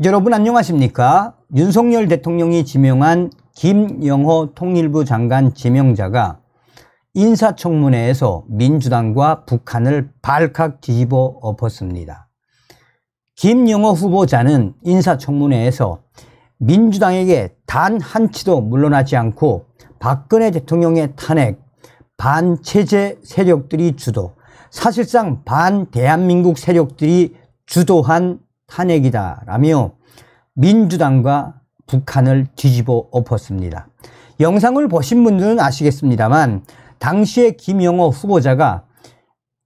여러분 안녕하십니까? 윤석열 대통령이 지명한 김영호 통일부 장관 지명자가 인사청문회에서 민주당과 북한을 발칵 뒤집어 엎었습니다. 김영호 후보자는 인사청문회에서 민주당에게 단 한치도 물러나지 않고 박근혜 대통령의 탄핵, 반체제 세력들이 주도, 사실상 반대한민국 세력들이 주도한 탄핵이다라며 민주당과 북한을 뒤집어 엎었습니다. 영상을 보신 분들은 아시겠습니다만 당시에 김영호 후보자가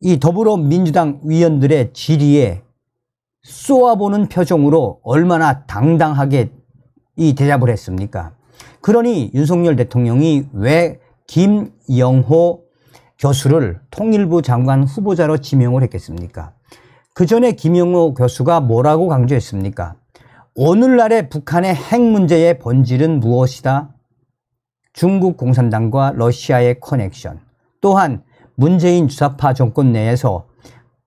이 더불어민주당 위원들의 질의에 쏘아보는 표정으로 얼마나 당당하게 이 대답을 했습니까? 그러니 윤석열 대통령이 왜 김영호 교수를 통일부 장관 후보자로 지명을 했겠습니까? 그 전에 김영호 교수가 뭐라고 강조했습니까? 오늘날의 북한의 핵 문제의 본질은 무엇이다? 중국 공산당과 러시아의 커넥션. 또한 문재인 주사파 정권 내에서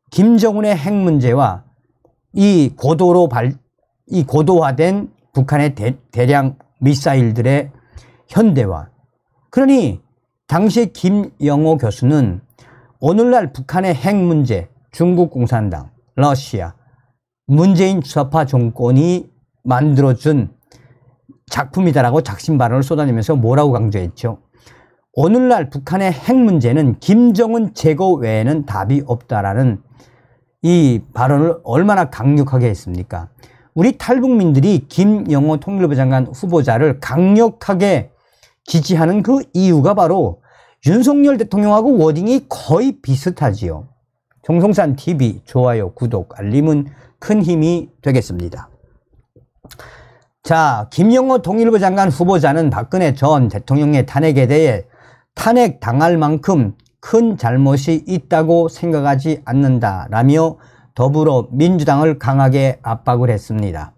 김정은의 핵 문제와 이 고도로 발, 이 고도화된 북한의 대, 대량 미사일들의 현대화. 그러니 당시 김영호 교수는 오늘날 북한의 핵 문제, 중국 공산당, 러시아, 문재인 주사파 정권이 만들어준 작품이다라고 작심 발언을 쏟아내면서 뭐라고 강조했죠? 오늘날 북한의 핵 문제는 김정은 제거 외에는 답이 없다라는 이 발언을 얼마나 강력하게 했습니까? 우리 탈북민들이 김영호 통일부 장관 후보자를 강력하게 지지하는 그 이유가 바로 윤석열 대통령하고 워딩이 거의 비슷하지요. 정성산 TV 좋아요, 구독, 알림은 큰 힘이 되겠습니다. 자, 김영호 통일부 장관 후보자는 박근혜 전 대통령의 탄핵에 대해 탄핵 당할 만큼 큰 잘못이 있다고 생각하지 않는다라며 더불어 민주당을 강하게 압박을 했습니다.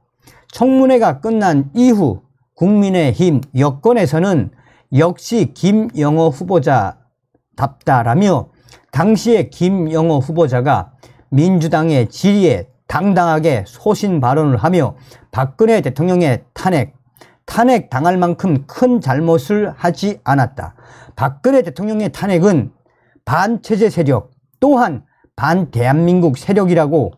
청문회가 끝난 이후 국민의힘 여권에서는 역시 김영호 후보자답다라며 당시에 김영호 후보자가 민주당의 질의에 당당하게 소신 발언을 하며 박근혜 대통령의 탄핵, 탄핵 당할 만큼 큰 잘못을 하지 않았다. 박근혜 대통령의 탄핵은 반체제 세력 또한 반대한민국 세력이라고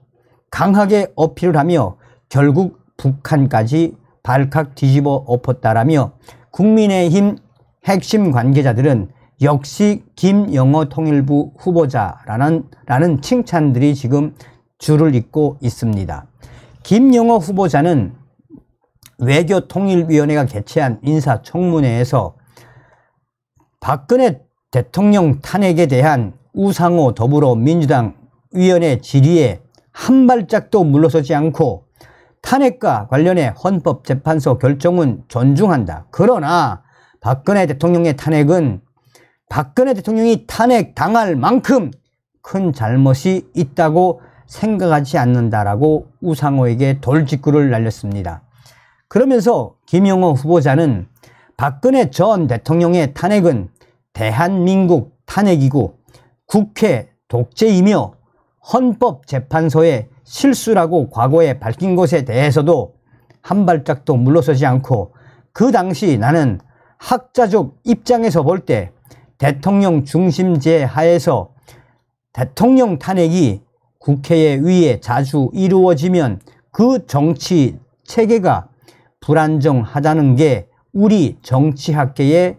강하게 어필을 하며 결국 북한까지 발칵 뒤집어 엎었다라며 국민의힘 핵심 관계자들은 역시 김영호 통일부 후보자라는 라는 칭찬들이 지금 줄을 잇고 있습니다. 김영호 후보자는 외교통일위원회가 개최한 인사청문회에서 박근혜 대통령 탄핵에 대한 우상호 더불어민주당 위원회 질의에 한 발짝도 물러서지 않고 탄핵과 관련해 헌법재판소 결정은 존중한다. 그러나 박근혜 대통령의 탄핵은 박근혜 대통령이 탄핵 당할 만큼 큰 잘못이 있다고 생각하지 않는다라고 우상호에게 돌직구를 날렸습니다. 그러면서 김영호 후보자는 박근혜 전 대통령의 탄핵은 대한민국 탄핵이고 국회 독재이며 헌법재판소의 실수라고 과거에 밝힌 것에 대해서도 한 발짝도 물러서지 않고 그 당시 나는 학자적 입장에서 볼 때 대통령 중심제 하에서 대통령 탄핵이 국회에 의해 자주 이루어지면 그 정치 체계가 불안정하다는 게 우리 정치학계의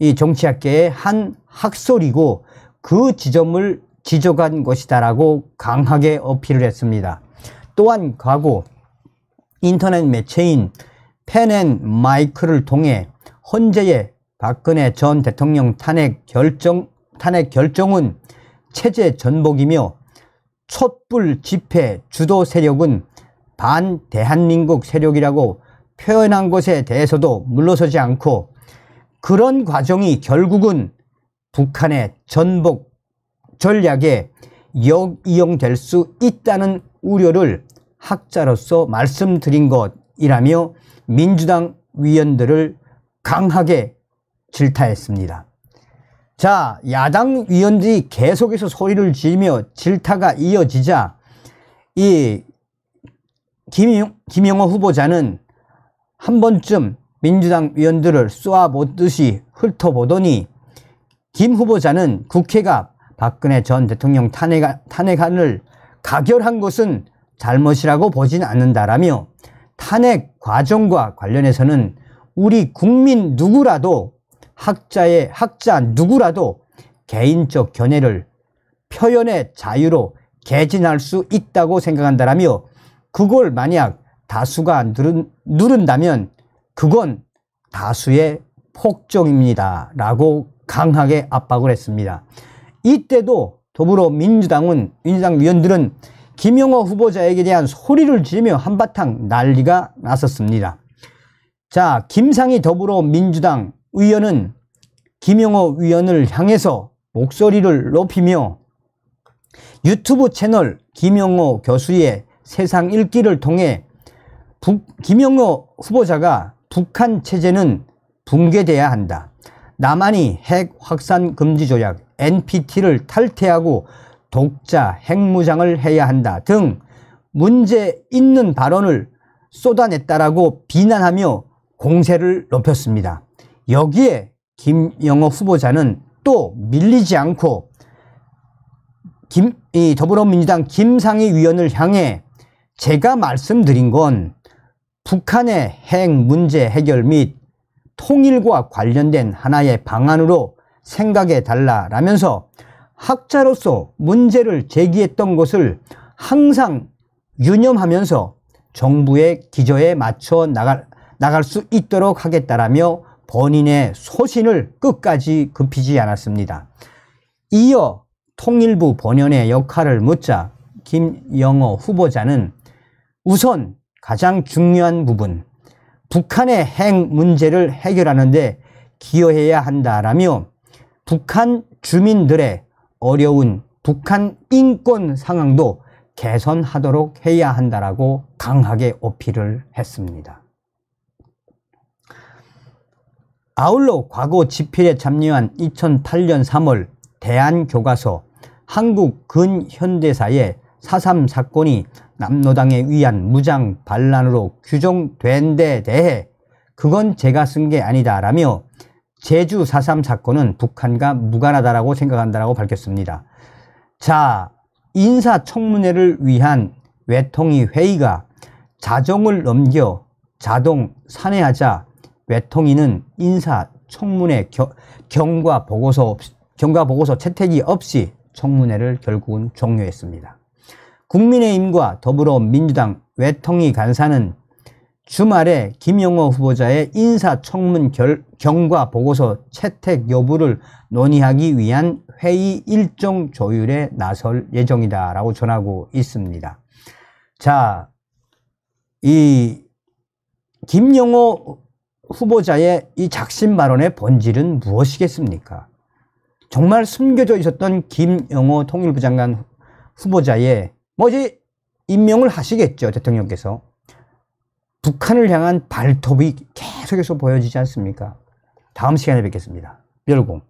이 정치학계의 한 학설이고 그 지점을 지적한 것이다라고 강하게 어필을 했습니다. 또한 과거 인터넷 매체인 펜앤마이크를 통해 헌재의 박근혜 전 대통령 탄핵 결정 탄핵 결정은 체제 전복이며 촛불 집회 주도 세력은 반 대한민국 세력이라고 표현한 것에 대해서도 물러서지 않고 그런 과정이 결국은 북한의 전복 전략에 역이용될 수 있다는 우려를 학자로서 말씀드린 것이라며 민주당 위원들을 강하게 질타했습니다. 자, 야당 위원들이 계속해서 소리를 지르며 질타가 이어지자 이 김영, 김영호 후보자는 한 번쯤 민주당 위원들을 쏘아보듯이 훑어보더니 김 후보자는 국회가 박근혜 전 대통령 탄핵, 탄핵안을 가결한 것은 잘못이라고 보진 않는다라며 탄핵 과정과 관련해서는 우리 국민 누구라도 학자의 학자 누구라도 개인적 견해를 표현의 자유로 개진할 수 있다고 생각한다라며 그걸 만약 다수가 누른, 누른다면 그건 다수의 폭정입니다. 라고 강하게 압박을 했습니다. 이때도 더불어민주당은 민주당 위원들은 김영호 후보자에게 대한 소리를 지르며 한바탕 난리가 났었습니다. 자, 김상희 더불어민주당 의원은 김영호 위원을 향해서 목소리를 높이며 유튜브 채널 김영호 교수의 세상 읽기를 통해 북, 김영호 후보자가 북한 체제는 붕괴돼야 한다. 남한이 핵 확산 금지 조약 NPT를 탈퇴하고 독자 핵무장을 해야 한다 등 문제 있는 발언을 쏟아냈다라고 비난하며 공세를 높였습니다. 여기에 김영호 후보자는 또 밀리지 않고 김, 이 더불어민주당 김상희 위원을 향해 제가 말씀드린 건 북한의 핵 문제 해결 및 통일과 관련된 하나의 방안으로 생각해 달라라면서 학자로서 문제를 제기했던 것을 항상 유념하면서 정부의 기조에 맞춰 나갈, 나갈 수 있도록 하겠다라며 본인의 소신을 끝까지 급히지 않았습니다. 이어 통일부 본연의 역할을 묻자 김영호 후보자는 우선 가장 중요한 부분 북한의 핵 문제를 해결하는데 기여해야 한다라며 북한 주민들의 어려운 북한 인권 상황도 개선하도록 해야 한다라고 강하게 어필을 했습니다. 아울러 과거 집필에 참여한 2008년 3월 대한교과서 한국 근현대사의 4.3 사건이 남노당에 의한 무장 반란으로 규정된 데 대해 그건 제가 쓴 게 아니다 라며 제주 4.3 사건은 북한과 무관하다라고 생각한다라고 밝혔습니다. 자, 인사청문회를 위한 외통위 회의가 자정을 넘겨 자동 산회하자 외통위는 인사 청문회 경과 보고서 경과 보고서 채택이 없이 청문회를 결국은 종료했습니다. 국민의힘과 더불어민주당 외통위 간사는 주말에 김영호 후보자의 인사청문 결, 경과 보고서 채택 여부를 논의하기 위한 회의 일정 조율에 나설 예정이다 라고 전하고 있습니다. 자, 이 김영호 후보자의 이 작심 발언의 본질은 무엇이겠습니까? 정말 숨겨져 있었던 김영호 통일부 장관 후보자의 뭐지 임명을 하시겠죠 대통령께서 북한을 향한 발톱이 계속해서 보여지지 않습니까? 다음 시간에 뵙겠습니다. 멸공